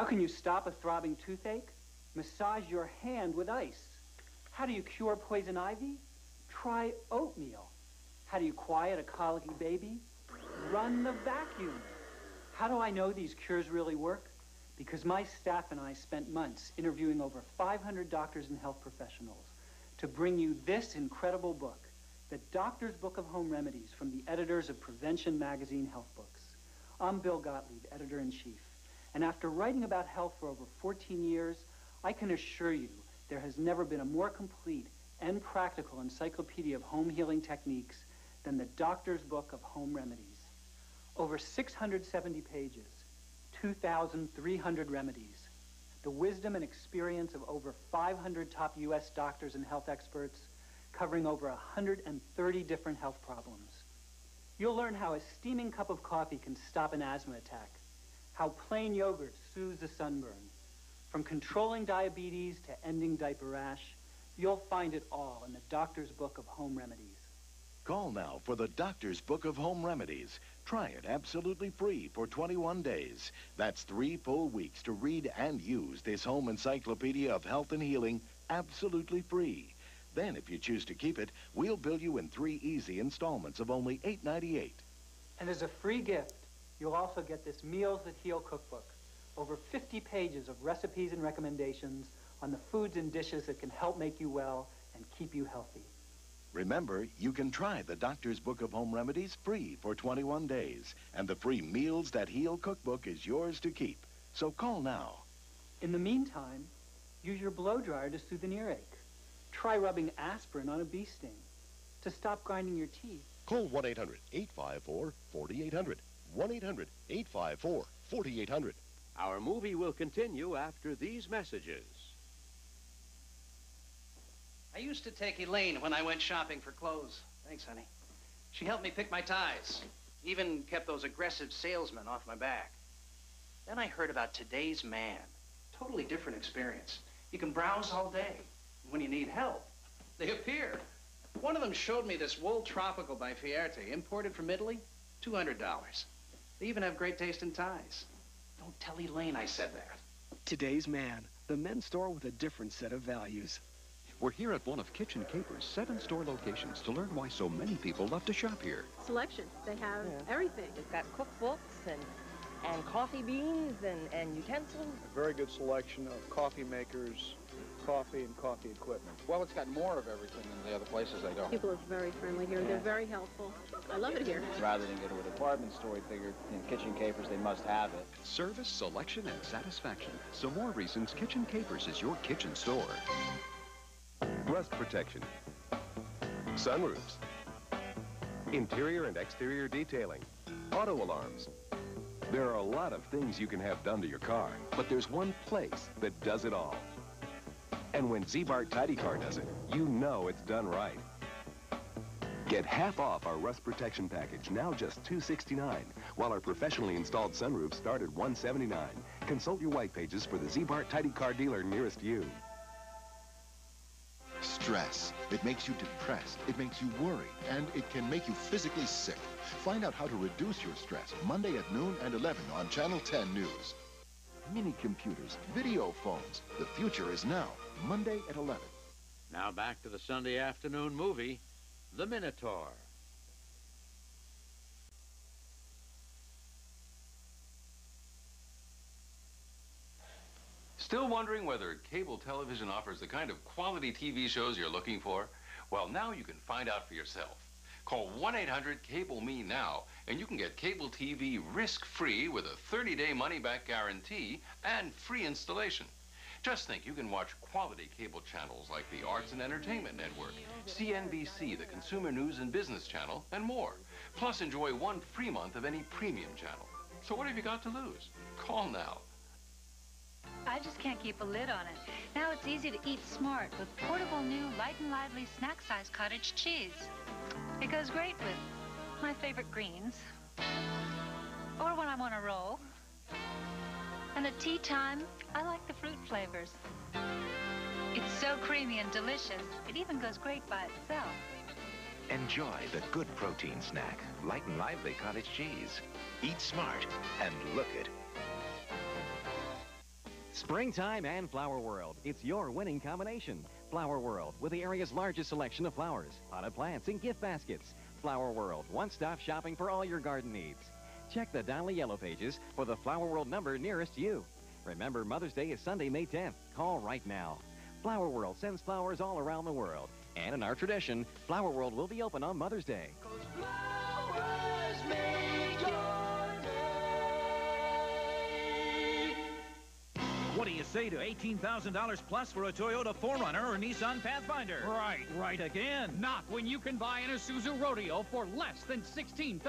How can you stop a throbbing toothache? Massage your hand with ice. How do you cure poison ivy? Try oatmeal. How do you quiet a colicky baby? Run the vacuum. How do I know these cures really work? Because my staff and I spent months interviewing over 500 doctors and health professionals to bring you this incredible book, The Doctor's Book of Home Remedies from the editors of Prevention Magazine Health Books. I'm Bill Gottlieb, editor-in-chief. And after writing about health for over 14 years, I can assure you there has never been a more complete and practical encyclopedia of home healing techniques than the Doctor's Book of Home Remedies. Over 670 pages, 2,300 remedies, the wisdom and experience of over 500 top U.S. doctors and health experts covering over 130 different health problems. You'll learn how a steaming cup of coffee can stop an asthma attack, how plain yogurt soothes a sunburn. From controlling diabetes to ending diaper rash, you'll find it all in the Doctor's Book of Home Remedies. Call now for the Doctor's Book of Home Remedies. Try it absolutely free for 21 days. That's three full weeks to read and use this home encyclopedia of health and healing absolutely free. Then, if you choose to keep it, we'll bill you in three easy installments of only $8.98. And as a free gift, you'll also get this Meals That Heal cookbook. Over 50 pages of recipes and recommendations on the foods and dishes that can help make you well and keep you healthy. Remember, you can try the Doctor's Book of Home Remedies free for 21 days, and the free Meals That Heal cookbook is yours to keep. So call now. In the meantime, use your blow dryer to soothe an earache. Try rubbing aspirin on a bee sting. To stop grinding your teeth, Call 1-800-854-4800. 1-800-854-4800. Our movie will continue after these messages. I used to take Elaine when I went shopping for clothes. Thanks, honey. She helped me pick my ties. Even kept those aggressive salesmen off my back. Then I heard about today's man. Totally different experience. You can browse all day. When you need help, they appear. One of them showed me this wool tropical by Fierte, imported from Italy. $200. They even have great taste in ties. Don't tell Elaine I said that. Today's Man, the men's store with a different set of values. We're here at one of Kitchen Kaper's seven store locations to learn why so many people love to shop here. Selection. They have everything. They've got cookbooks and and coffee beans and, and utensils. A very good selection of coffee makers, coffee and coffee equipment. Well, it's got more of everything than the other places I go. People are very friendly here. They're very helpful. I love it here. Rather than go to a department store, we figured in Kitchen Kapers they must have it. Service, selection, and satisfaction. So more reasons Kitchen Kapers is your kitchen store. Rust protection. Sunroofs. Interior and exterior detailing. Auto alarms. There are a lot of things you can have done to your car, but there's one place that does it all. And when Ziebart Tidy Car does it, you know it's done right. Get half off our rust protection package, now just 269, while our professionally installed sunroof start at 179. Consult your white pages for the Ziebart Tidy Car dealer nearest you. Stress. It makes you depressed. It makes you worried. And it can make you physically sick. Find out how to reduce your stress Monday at noon and 11 on Channel 10 News. Mini computers, video phones. The future is now. Monday at 11. Now back to the Sunday afternoon movie, The Minotaur. Still wondering whether cable television offers the kind of quality TV shows you're looking for? Well, now you can find out for yourself. Call 1-800-CABLE-ME now, and you can get cable TV risk-free with a 30-day money-back guarantee and free installation. Just think you can watch quality cable channels like the Arts and Entertainment Network, CNBC, the Consumer News and Business Channel, and more. Plus, enjoy one free month of any premium channel. So what have you got to lose? Call now. I just can't keep a lid on it. Now it's easy to eat smart with portable new Light and Lively snack size cottage cheese. It goes great with my favorite greens, or when I'm on a roll. And at tea time, I like the fruit flavors. It's so creamy and delicious, it even goes great by itself. Enjoy the good protein snack, light and lively cottage cheese. Eat smart and look it. Springtime and Flower World. It's your winning combination. Flower World, with the area's largest selection of flowers, potted plants, and gift baskets. Flower World, one-stop shopping for all your garden needs. Check the Donnelly Yellow Pages for the Flower World number nearest you. Remember, Mother's Day is Sunday, May 10th. Call right now. Flower World sends flowers all around the world. And in our tradition, Flower World will be open on Mother's Day. What do you say to $18,000 plus for a Toyota 4Runner or Nissan Pathfinder? Right. Right again. Not when you can buy an Isuzu Rodeo for less than $16,000.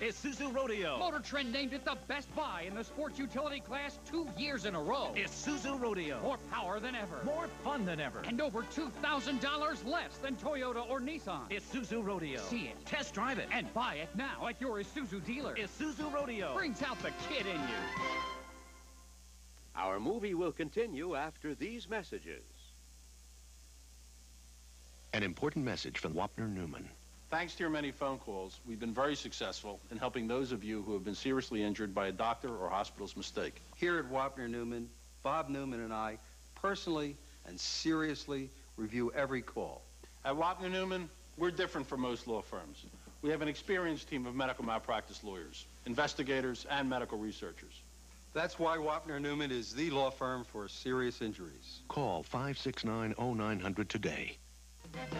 Isuzu Rodeo. Motor Trend named it the best buy in the sports utility class two years in a row. Isuzu Rodeo. More power than ever. More fun than ever. And over $2,000 less than Toyota or Nissan. Isuzu Rodeo. See it. Test drive it. And buy it now at your Isuzu dealer. Isuzu Rodeo. Brings out the kid in you. Our movie will continue after these messages. An important message from Wapner Newman. Thanks to your many phone calls, we've been very successful in helping those of you who have been seriously injured by a doctor or hospital's mistake. Here at Wapner Newman, Bob Newman and I personally and seriously review every call. At Wapner Newman, we're different from most law firms. We have an experienced team of medical malpractice lawyers, investigators, and medical researchers. That's why Wapner Newman is the law firm for serious injuries. Call 569-0900 today.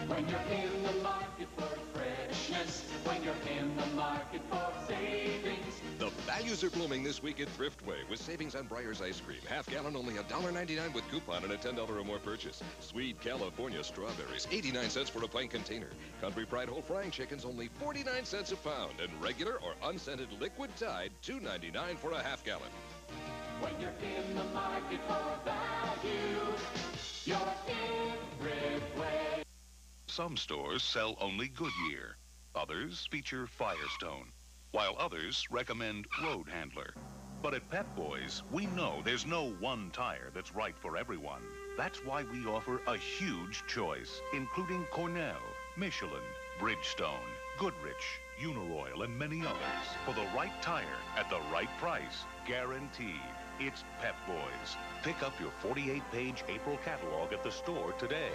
When you're in the market for freshness, when you're in the market for savings. The values are blooming this week at Thriftway with savings on Breyer's ice cream. Half gallon only $1.99 with coupon and a $10 or more purchase. Sweet California strawberries, 89 cents for a pint container. Country Pride whole frying chickens, only 49 cents a pound. And regular or unscented liquid Tide, $2.99 for a half gallon. When you're in the market for value, you're in. Some stores sell only Goodyear. Others feature Firestone, while others recommend Road Handler. But at Pep Boys, we know there's no one tire that's right for everyone. That's why we offer a huge choice, including Cornell, Michelin, Bridgestone, Goodrich, Uniroyal, and many others for the right tire at the right price, guaranteed. It's Pep Boys. Pick up your 48-page April catalog at the store today.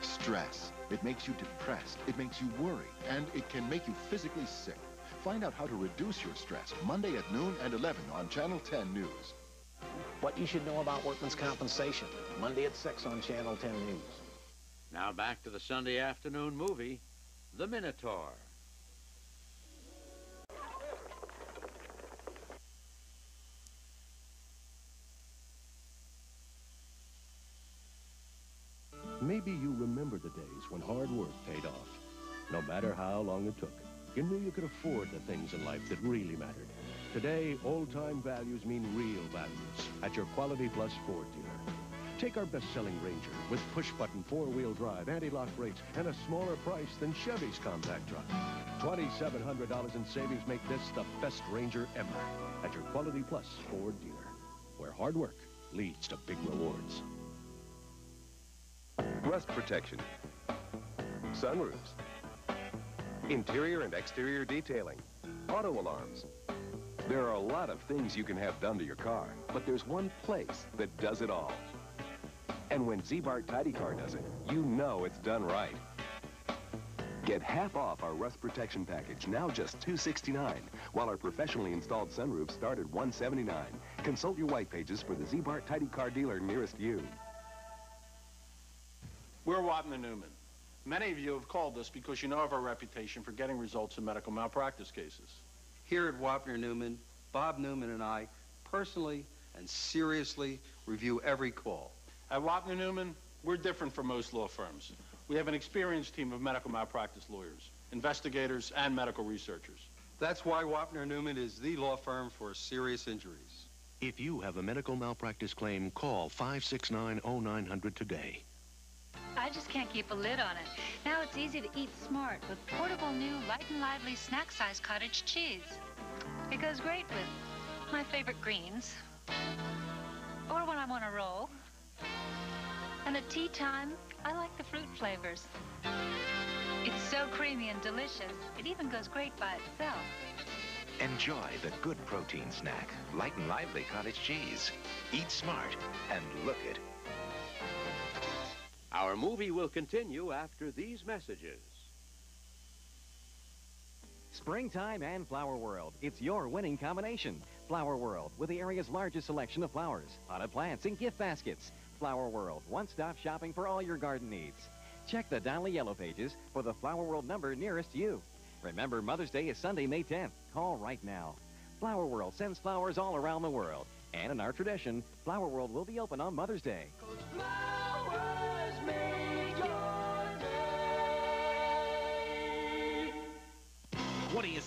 Stress. It makes you depressed. It makes you worry. And it can make you physically sick. Find out how to reduce your stress Monday at noon and 11 on Channel 10 News. What you should know about workman's compensation. Monday at 6 on Channel 10 News. Now back to the Sunday afternoon movie, The Minotaur. Maybe you remember the days when hard work paid off. No matter how long it took, you knew you could afford the things in life that really mattered. Today, old-time values mean real values at your Quality Plus Ford dealer. Take our best-selling Ranger with push-button four-wheel drive, anti-lock brakes, and a smaller price than Chevy's compact truck. $2,700 in savings make this the best Ranger ever at your Quality Plus Ford dealer, where hard work leads to big rewards. Rust protection. Sunroofs. Interior and exterior detailing. Auto alarms. There are a lot of things you can have done to your car, but there's one place that does it all. And when Ziebart Tidy Car does it, you know it's done right. Get half off our rust protection package, now just 269, while our professionally installed sunroofs start at 179. Consult your white pages for the Ziebart Tidy Car dealer nearest you. We're Wapner Newman. Many of you have called us because you know of our reputation for getting results in medical malpractice cases. Here at Wapner Newman, Bob Newman and I personally and seriously review every call. At Wapner Newman, we're different from most law firms. We have an experienced team of medical malpractice lawyers, investigators, and medical researchers. That's why Wapner Newman is the law firm for serious injuries. If you have a medical malpractice claim, call 569-0900 today. I just can't keep a lid on it. Now it's easy to eat smart with portable new light and lively snack size cottage cheese. It goes great with my favorite greens. Or when I'm on a roll. And at tea time, I like the fruit flavors. It's so creamy and delicious, it even goes great by itself. Enjoy the good protein snack, light and lively cottage cheese. Eat smart and look it. Our movie will continue after these messages. Springtime and Flower World. It's your winning combination. Flower World, with the area's largest selection of flowers, potted plants, and gift baskets. Flower World, one-stop shopping for all your garden needs. Check the Donnelly Yellow Pages for the Flower World number nearest you. Remember, Mother's Day is Sunday, May 10th. Call right now. Flower World sends flowers all around the world. And in our tradition, Flower World will be open on Mother's Day.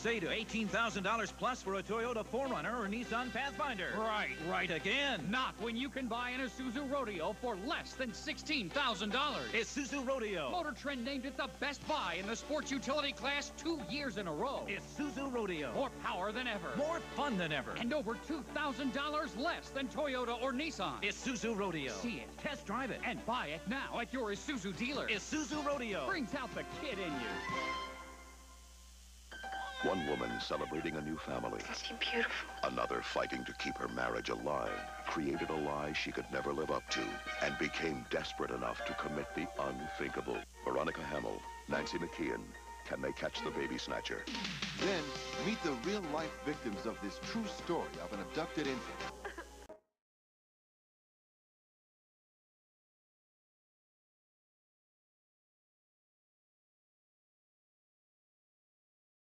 Say to $18,000 plus for a Toyota 4Runner or Nissan Pathfinder? Right. Right again. Not when you can buy an Isuzu Rodeo for less than $16,000. Isuzu Rodeo. Motor Trend named it the best buy in the sports utility class two years in a row. Isuzu Rodeo. More power than ever. More fun than ever. And over $2,000 less than Toyota or Nissan. Isuzu Rodeo. See it. Test drive it. And buy it now at your Isuzu dealer. Isuzu Rodeo. Brings out the kid in you. One woman celebrating a new family. Is he beautiful? Another fighting to keep her marriage alive. Created a lie she could never live up to and became desperate enough to commit the unthinkable. Veronica Hamel, Nancy McKeon. Can they catch the baby snatcher? Then, meet the real-life victims of this true story of an abducted infant.